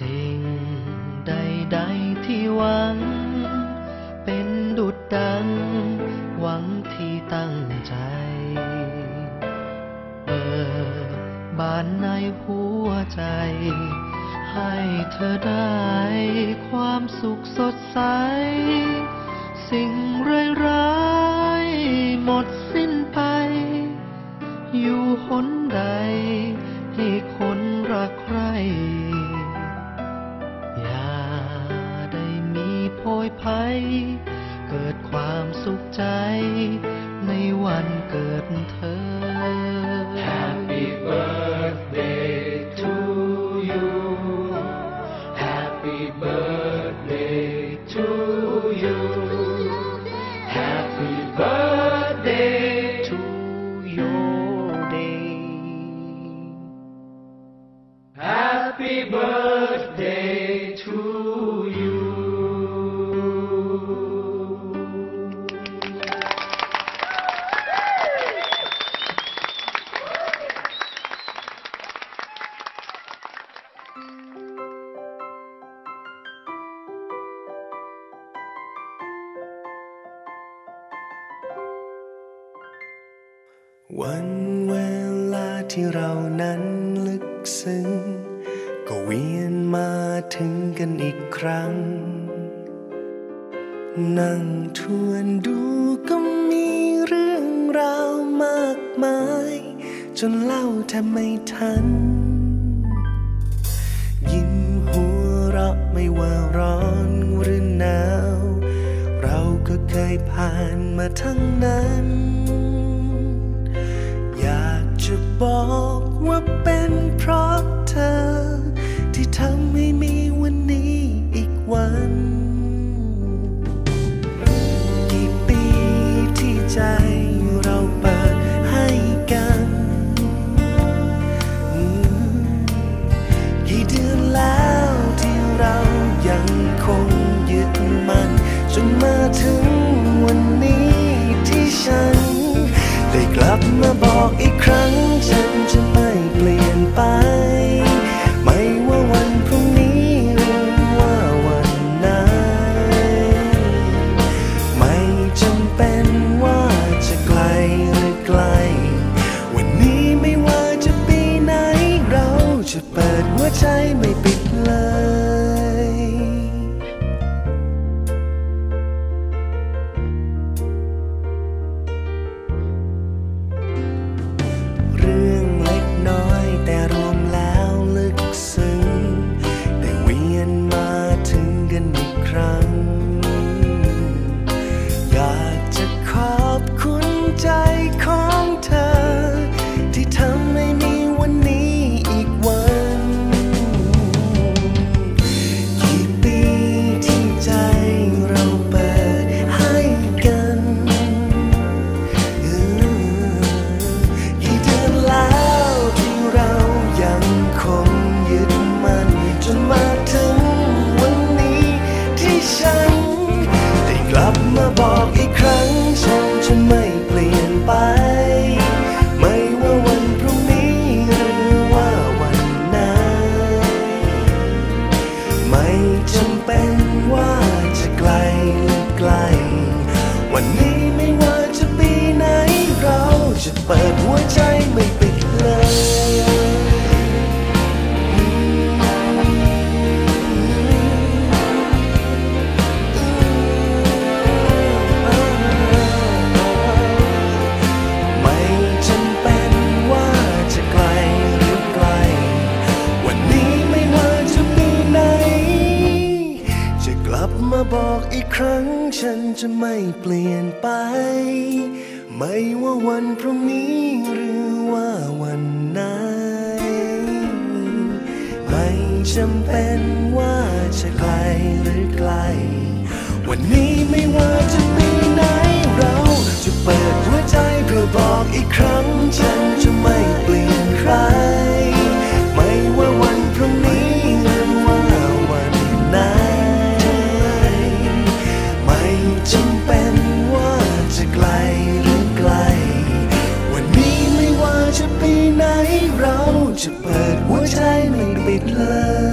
สิ่งใดๆที่หวัง เป็นดุดดัง หวังที่ตั้งใจ เปิดบานในหัวใจ ให้เธอได้ความสุขสดใส สิ่งร้ายๆหมดสิ้นไป อยู่หนใด ให้คนรักใคร ภัย เกิดความสุขใจ ในวันเกิดเธอ Happy birthday to you Happy birthday to you Happy birthday to your day Happy birthday วันเวลาที่เรานั้นลึกซึ้ง ก็เวียนมาถึงกันอีกครั้ง นั่งทวนดูก็มีเรื่องราวมากมาย จนเล่าแทบไม่ทัน ยิ้มหัวเราะไม่ว่าร้อนหรือหนาว เราก็เคยผ่านมาทั้งนั้น จะบอกว่าเป็นเพราะเธอ หัวใจไม่ปิดเลยไม่จำเป็นว่าจะไกลหรือไกล วันนี้ไม่ว่าจะปีไหน จะกลับมาบอกอีกครั้งฉันจะไม่เปลี่ยนไป ไม่ว่าวันพรุ่งนี้หรือว่าวันไหน ไม่จำเป็นว่าจะไกลหรือไกล วันนี้ จะเปิดหัวใจไม่ปิดเลย